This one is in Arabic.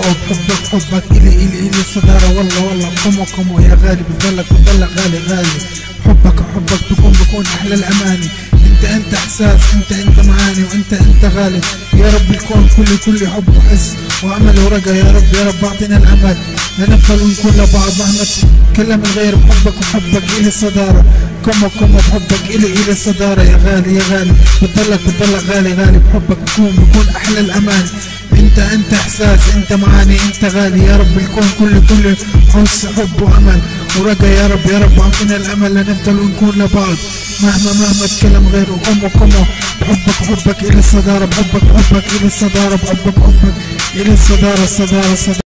وبحبك حبك إلي إلي إلي الصدارة والله والله كمو كمو يا غالي بضلك بضلك غالي غالي حبك حبك بكون بكون أحلى الأماني انت انت احساس انت انت معاني وانت انت غالي يا رب الكون كل كل حب وحس وامل ورقة يا رب يا رب اعطينا الامل لنفضل ونكون لبعض مهما تكلم الغير بحبك وحبك الي الصدارة كم كم بحبك الي الي الصدارة يا غالي يا غالي بتضلك بتضلك غالي غالي بحبك بكون بكون أحلى الأمان. انت انت احساس انت معاني انت غالي. يا رب الكون كل كل حس حب وأمل. ورقة يا رب يا رب أعطينا الأمل لنفضل ونكون لبعض. مهما مهما اتكلم غيره كم كم بحبك حبك إلى الصدارة بحبك حبك إلى الصدارة بحبك حبك إلى الصدارة الصدارة الصدارة.